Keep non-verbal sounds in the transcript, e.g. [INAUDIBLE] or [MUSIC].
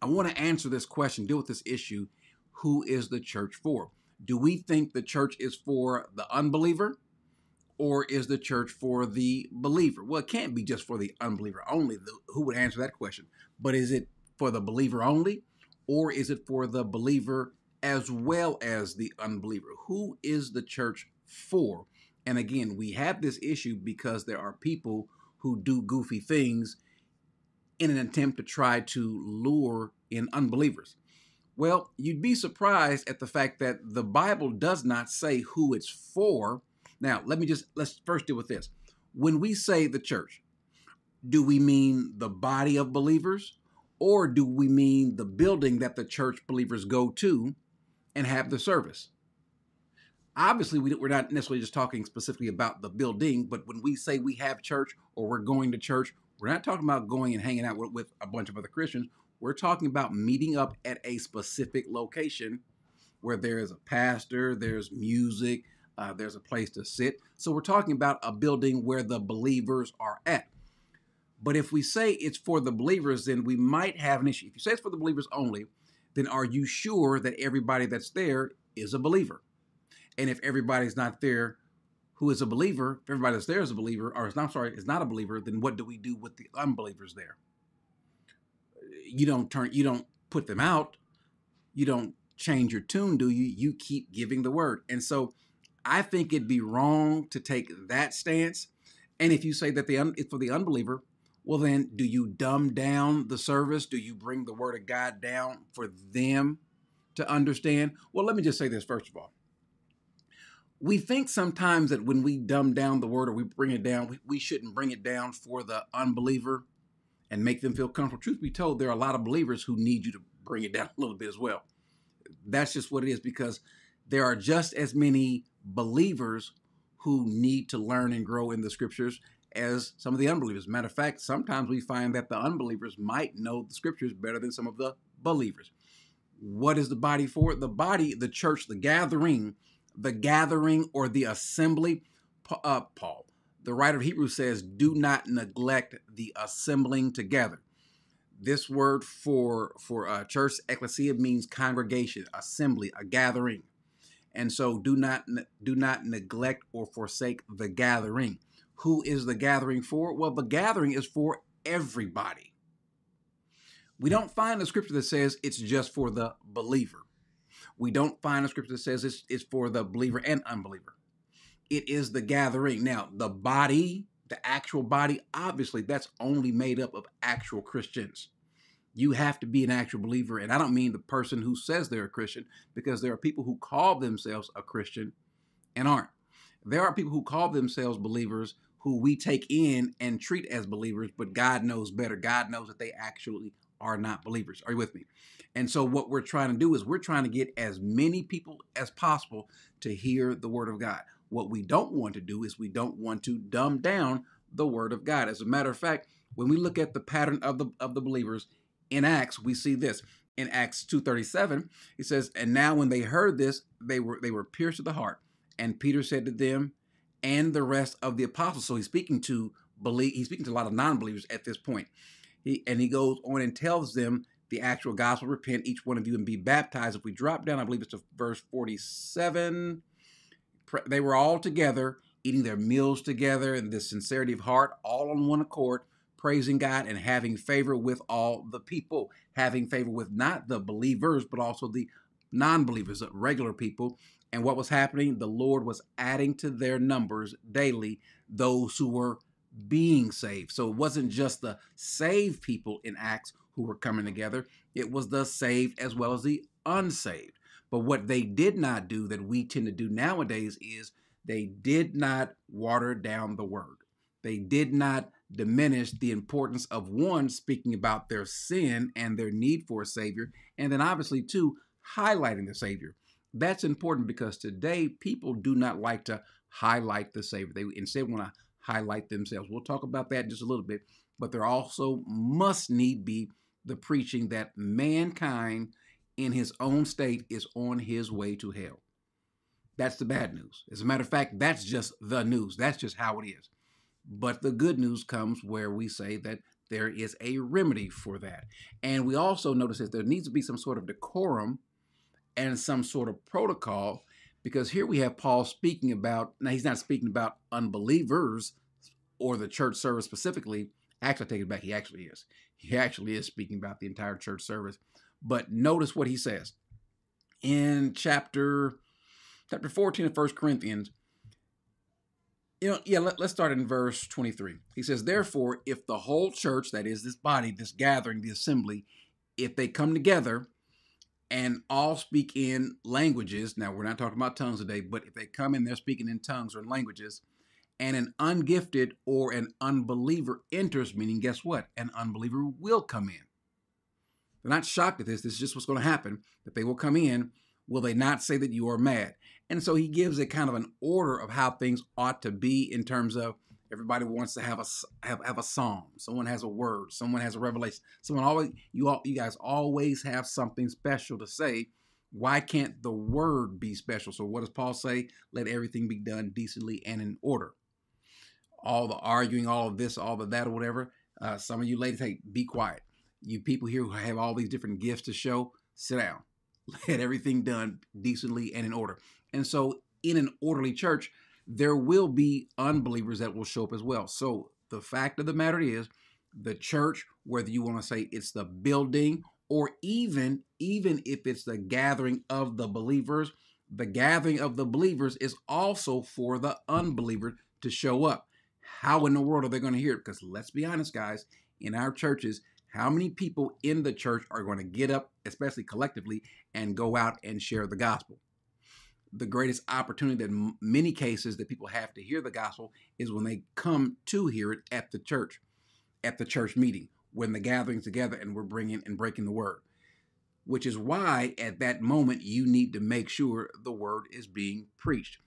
I want to answer this question, deal with this issue. Who is the church for? Do we think the church is for the unbeliever or is the church for the believer? Well, it can't be just for the unbeliever only. Who would answer that question? But is it for the believer only or is it for the believer as well as the unbeliever? Who is the church for? And again, we have this issue because there are people who do goofy things in an attempt to try to lure in unbelievers. Well, you'd be surprised at the fact that the Bible does not say who it's for. Now, let me just let's first deal with this. When we say the church, do we mean the body of believers or do we mean the building that the church believers go to and have the service? Obviously, we, are not necessarily just talking specifically about the building, but when we say we have church or we're going to church, we're not talking about going and hanging out with, with a bunch of other Christians. We're talking about meeting up at a specific location where there is a pastor, there's music, uh, there's a place to sit. So we're talking about a building where the believers are at. But if we say it's for the believers, then we might have an issue. If you say it's for the believers only, then are you sure that everybody that's there is a believer? And if everybody's not there who is a believer, if everybody that's there is a believer, or is not sorry, is not a believer, then what do we do with the unbelievers there? You don't turn you don't put them out. You don't change your tune, do you? You keep giving the word. And so I think it'd be wrong to take that stance. And if you say that the un, for the unbeliever, well then do you dumb down the service? Do you bring the word of God down for them to understand? Well, let me just say this first of all we think sometimes that when we dumb down the word or we bring it down, we, we shouldn't bring it down for the unbeliever and make them feel comfortable. Truth be told, there are a lot of believers who need you to bring it [LAUGHS] down a little bit as well. That's just what it is because there are just as many believers who need to learn and grow in the scriptures as some of the unbelievers. Matter of fact, sometimes we find that the unbelievers might know the scriptures better than some of the believers. What is the body for? The body, the church, the gathering the gathering or the assembly. Uh, Paul, the writer of Hebrews says, do not neglect the assembling together. This word for for uh, church ecclesia means congregation, assembly, a gathering, and so do not do not neglect or forsake the gathering. Who is the gathering for? Well, the gathering is for everybody. We don't find a scripture that says it's just for the believer. We don't find a scripture that says it's, it's for the believer and unbeliever. It is the gathering. Now, the body, the actual body, obviously, that's only made up of actual Christians. You have to be an actual believer. And I don't mean the person who says they're a Christian, because there are people who call themselves a Christian and aren't. There are people who call themselves believers who we take in and treat as believers, but God knows better. God knows that they actually are not believers. Are you with me? And so, what we're trying to do is we're trying to get as many people as possible to hear the word of God. What we don't want to do is we don't want to dumb down the word of God. As a matter of fact, when we look at the pattern of the of the believers in Acts, we see this. In Acts 2:37, it says, "And now when they heard this, they were they were pierced to the heart. And Peter said to them, and the rest of the apostles." So he's speaking to believe he's speaking to a lot of non-believers at this point. He, and he goes on and tells them the actual gospel, repent each one of you and be baptized. If we drop down, I believe it's to verse 47. They were all together, eating their meals together in the sincerity of heart, all on one accord, praising God and having favor with all the people, having favor with not the believers, but also the non believers, the regular people. And what was happening? The Lord was adding to their numbers daily those who were being saved. So it wasn't just the saved people in Acts who were coming together, it was the saved as well as the unsaved. But what they did not do that we tend to do nowadays is they did not water down the word. They did not diminish the importance of one speaking about their sin and their need for a savior, and then obviously two highlighting the savior. That's important because today people do not like to highlight the savior. They instead want to highlight themselves. We'll talk about that in just a little bit, but there also must need be the preaching that mankind in his own state is on his way to hell. That's the bad news. As a matter of fact, that's just the news. That's just how it is. But the good news comes where we say that there is a remedy for that. And we also notice that there needs to be some sort of decorum and some sort of protocol because here we have Paul speaking about, now he's not speaking about unbelievers or the church service specifically. Actually, I take it back. He actually is. He actually is speaking about the entire church service. But notice what he says in chapter chapter 14 of First Corinthians. You know, yeah, let, us start in verse 23. He says, Therefore, if the whole church, that is this body, this gathering, the assembly, if they come together and all speak in languages, now we're not talking about tongues today, but if they come in, they're speaking in tongues or in languages, and an ungifted or an unbeliever enters, meaning guess what? An unbeliever will come in. They're not shocked at this. This is just what's going to happen. That they will come in. Will they not say that you are mad? And so he gives a kind of an order of how things ought to be in terms of everybody wants to have a have, have a psalm. Someone has a word. Someone has a revelation. Someone always you all you guys always have something special to say. Why can't the word be special? So what does Paul say? Let everything be done decently and in order. All the arguing, all of this, all of that, or whatever. Uh, some of you ladies, hey, be quiet. You people here who have all these different gifts to show, sit down. [LAUGHS] Let everything done decently and in order. And so, in an orderly church, there will be unbelievers that will show up as well. So, the fact of the matter is, the church, whether you want to say it's the building or even even if it's the gathering of the believers, the gathering of the believers is also for the unbelievers to show up. How in the world are they going to hear it? Because let's be honest, guys, in our churches, how many people in the church are going to get up, especially collectively, and go out and share the gospel? The greatest opportunity that in many cases that people have to hear the gospel is when they come to hear it at the church, at the church meeting, when the gathering together and we're bringing and breaking the word. Which is why at that moment you need to make sure the word is being preached.